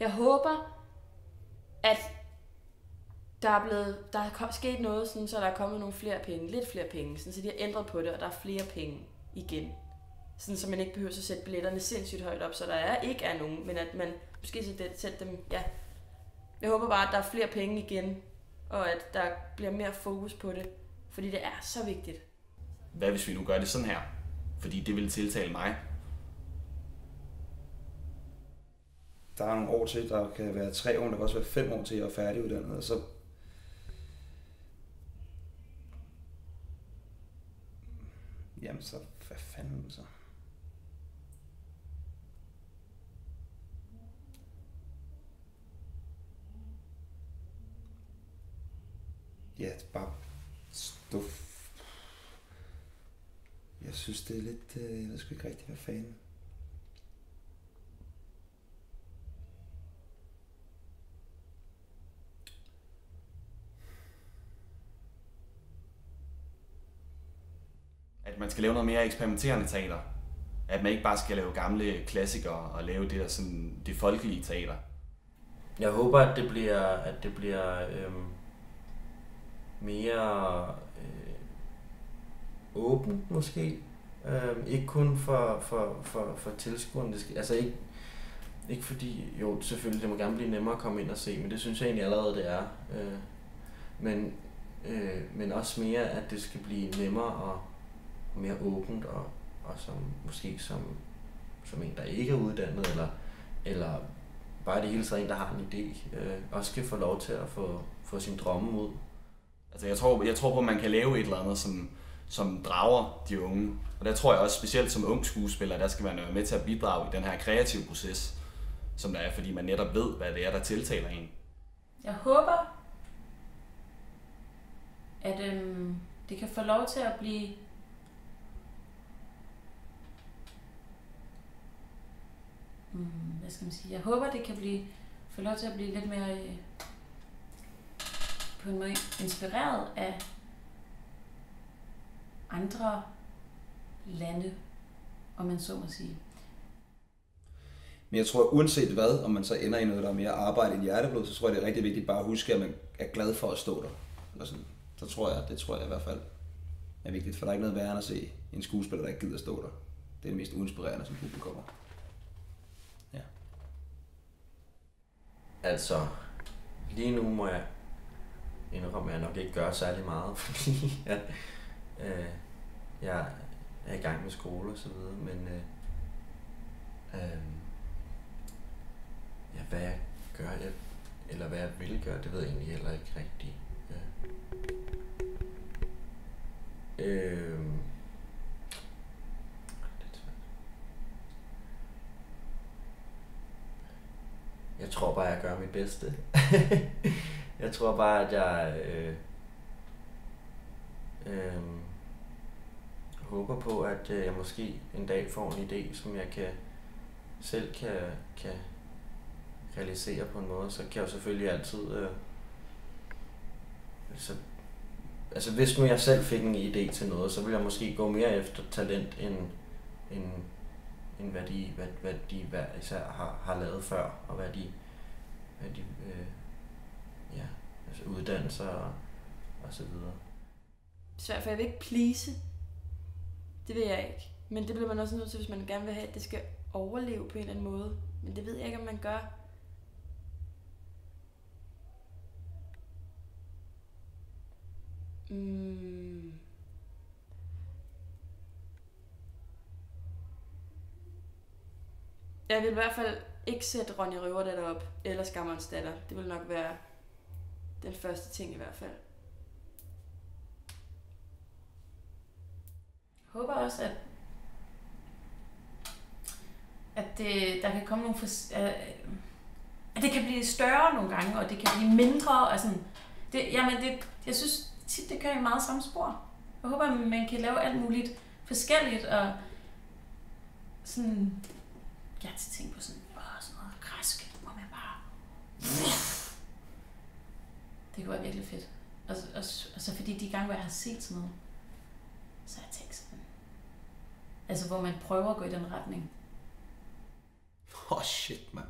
Jeg håber, at der er, blevet, der er sket noget, sådan, så der er kommet nogle flere penge, lidt flere penge, sådan, så de har ændret på det, og der er flere penge igen. Sådan, så man ikke behøver at sætte billetterne sindssygt højt op, så der er ikke er nogen, men at man måske sætter sætte dem, ja. Jeg håber bare, at der er flere penge igen, og at der bliver mere fokus på det, fordi det er så vigtigt. Hvad hvis vi nu gør det sådan her? Fordi det vil tiltale mig. Der er nogle år til, der kan være tre år, der kan også være fem år til, at jeg er færdiguddannet, og så Jamen så, hvad fanden så? Ja, det er bare stå... Jeg synes, det er lidt... Øh, jeg ved sgu ikke rigtigt, hvad fanden. Man skal lave noget mere eksperimenterende teater. At man ikke bare skal lave gamle klassikere og lave det der sådan, det folkelige teater. Jeg håber, at det bliver, at det bliver øhm, mere øh, åbent måske. Øhm, ikke kun for, for, for, for tilskuerne. Altså ikke, ikke fordi, jo selvfølgelig, det må gerne blive nemmere at komme ind og se, men det synes jeg egentlig allerede, det er. Øh, men, øh, men også mere, at det skal blive nemmere at mere åbent, og, og som, måske som, som en, der ikke er uddannet, eller, eller bare det hele taget en, der har en idé, øh, også skal få lov til at få, få sin drømme ud. Altså jeg tror, jeg tror på, at man kan lave et eller andet, som, som drager de unge. Og der tror jeg også, specielt som ung skuespiller, der skal man være med til at bidrage i den her kreative proces, som der er, fordi man netop ved, hvad det er, der tiltaler en. Jeg håber, at øhm, det kan få lov til at blive hmm, hvad skal man sige, jeg håber, det kan blive, få lov til at blive lidt mere øh, på en måde inspireret af andre lande, om man så må sige. Men jeg tror, uanset hvad, om man så ender i noget, der er mere arbejde end hjerteblod, så tror jeg, det er rigtig vigtigt bare at huske, at man er glad for at stå der. Eller sådan. Så tror jeg, det tror jeg i hvert fald er vigtigt, for der er ikke noget værre end at se en skuespiller, der ikke gider stå der. Det er det mest uinspirerende som publikummer. Altså, lige nu må jeg indrømme, at jeg nok ikke gør særlig meget, fordi jeg, øh, jeg er i gang med skole og så videre, men øh, øh, ja, hvad jeg gør, jeg, eller hvad jeg vil gøre, det ved jeg egentlig heller ikke rigtigt. Øh, øh, tror bare, jeg gør mit bedste. jeg tror bare, at jeg øh, øh, håber på, at øh, jeg måske en dag får en idé, som jeg kan selv kan, kan realisere på en måde. Så kan jeg jo selvfølgelig altid... Øh, så, altså hvis nu jeg selv fik en idé til noget, så ville jeg måske gå mere efter talent end, end, end hvad de, hvad, hvad de hver især har, har lavet før, og hvad de, hvad de øh, ja, altså uddannelser og, og så videre. Svært, for jeg vil ikke please. Det vil jeg ikke. Men det bliver man også nødt til, hvis man gerne vil have, at det skal overleve på en eller anden måde. Men det ved jeg ikke, om man gør. Mm. Jeg vil i hvert fald ikke sæt Ronja Røverdatter op, eller Skammerens datter. Det vil nok være den første ting i hvert fald. Jeg håber også, at, at det, der kan komme nogle... For, at det kan blive større nogle gange, og det kan blive mindre. Og sådan. Det, jamen det, jeg synes tit, det kører i meget samme spor. Jeg håber, at man kan lave alt muligt forskelligt, og sådan... Jeg har tænkt på sådan, åh, sådan noget græsk, hvor man bare... Det kunne være virkelig fedt. Og, og, og så fordi de gange, hvor jeg har set sådan noget, så har jeg tænkt sådan... Altså, hvor man prøver at gå i den retning. Åh, oh, shit, mand.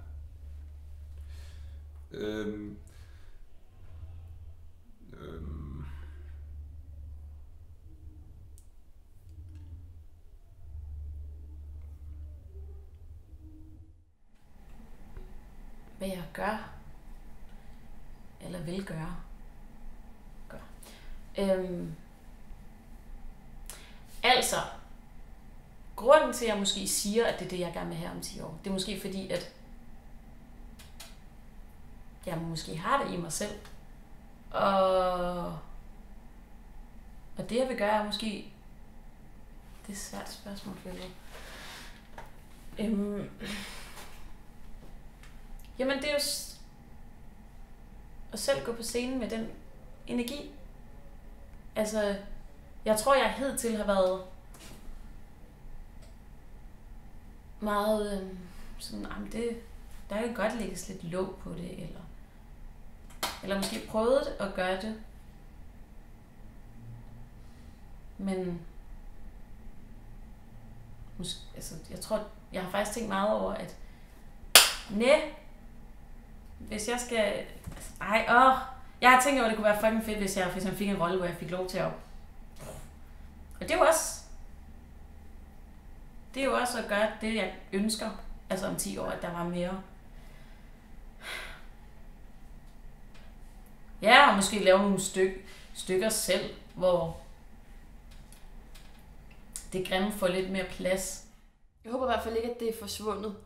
Øhm, Hvad jeg gør. Eller vil gøre. Gør. Øhm. Altså, grunden til, at jeg måske siger, at det er det, jeg gerne vil have om 10 år, det er måske fordi, at jeg måske har det i mig selv. Og, og det, jeg vil gøre, er måske... Det er et svært spørgsmål, føler jeg. Øhm, jamen, det er jo s- at selv gå på scenen med den energi. Altså, jeg tror, jeg hed til har været meget øh, sådan, jamen det, der kan godt lægges lidt låg på det, eller, eller måske prøvet at gøre det. Men måske, altså, jeg tror, jeg har faktisk tænkt meget over, at nej, hvis jeg skal, altså, ej, åh, jeg har tænkt over, at det kunne være fucking fedt, hvis jeg, hvis jeg fik en rolle, hvor jeg fik lov til at og det er jo også det er jo også at gøre det, jeg ønsker, altså om 10 år, at der var mere. Ja, og måske lave nogle styk, stykker selv, hvor det grimme får lidt mere plads. Jeg håber i hvert fald ikke, at det er forsvundet.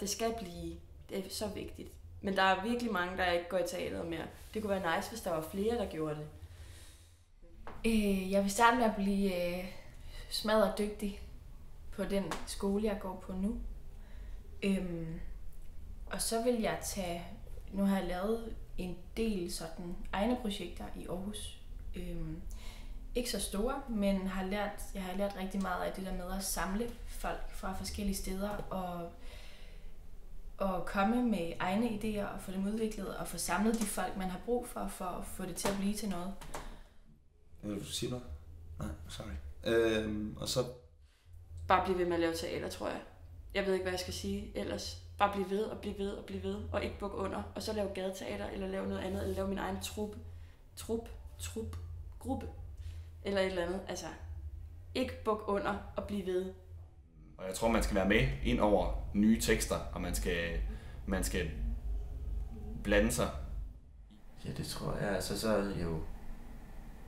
Det skal blive. Det er så vigtigt. Men der er virkelig mange, der ikke går i teateret mere. Det kunne være nice, hvis der var flere, der gjorde det. Øh, jeg vil starte med at blive øh, smadret dygtig på den skole, jeg går på nu. Øhm, og så vil jeg tage, nu har jeg lavet en del sådan egne projekter i Aarhus. Øhm, ikke så store, men har lært, jeg har lært rigtig meget af det der med at samle folk fra forskellige steder og, og komme med egne idéer og få dem udviklet og få samlet de folk, man har brug for, for at få det til at blive til noget. vil du sige noget? Nej, sorry. Øhm, og så Bare blive ved med at lave teater, tror jeg. Jeg ved ikke, hvad jeg skal sige ellers. Bare blive ved og blive ved og blive ved, og ikke bukke under. Og så lave gadeteater, eller lave noget andet, eller lave min egen trup. Trup, trup, gruppe. Eller et eller andet. Altså, ikke bukke under og blive ved. Og jeg tror, man skal være med ind over nye tekster, og man skal, man skal blande sig. Ja, det tror jeg. Altså, så er det jo...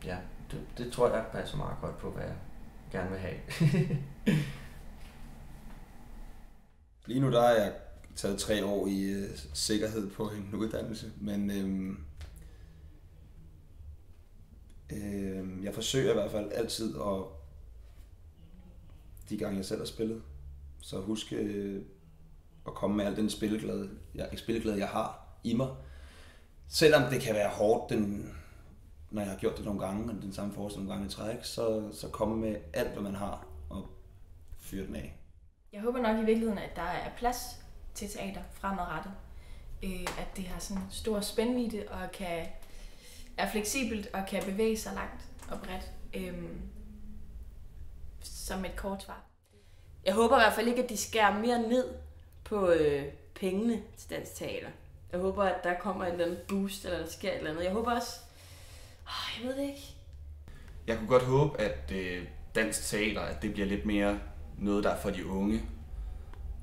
Ja, det, det tror jeg passer meget godt på, hvad jeg gerne vil have. Lige nu der har jeg taget tre år i øh, sikkerhed på en uddannelse, men øhm, øhm, jeg forsøger i hvert fald altid at, de gange jeg selv har spillet, så husk øh, at komme med al den spilleglæde, jeg, spilleglæde, jeg har i mig. Selvom det kan være hårdt, den, når jeg har gjort det nogle gange, og den samme forestilling nogle gange i træk, så, så komme med alt, hvad man har, og fyre den af. Jeg håber nok i virkeligheden, at der er plads til teater fremadrettet. Øh, at det har sådan stor spændvidde og kan, er fleksibelt og kan bevæge sig langt og bredt. Øh, som et kort svar. Jeg håber i hvert fald ikke, at de skærer mere ned på øh, pengene til dansk teater. Jeg håber, at der kommer et eller andet boost, eller der sker et eller andet. Jeg håber også... Oh, jeg ved det ikke. Jeg kunne godt håbe, at øh, dansk teater, at det bliver lidt mere noget, der er for de unge.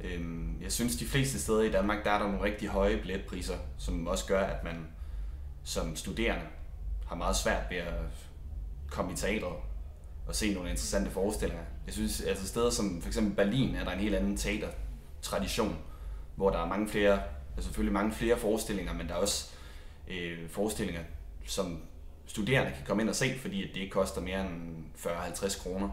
Øhm, jeg synes, de fleste steder i Danmark, der er der nogle rigtig høje billetpriser, som også gør, at man som studerende har meget svært ved at komme i teateret og se nogle interessante forestillinger. Jeg synes, altså steder som for eksempel Berlin, er der en helt anden teatertradition, hvor der er mange flere, altså selvfølgelig mange flere forestillinger, men der er også øh, forestillinger, som studerende kan komme ind og se, fordi at det ikke koster mere end 40-50 kroner.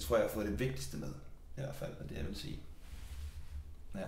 Jeg tror, jeg har fået det vigtigste med, i hvert fald, og det jeg vil sige. Ja.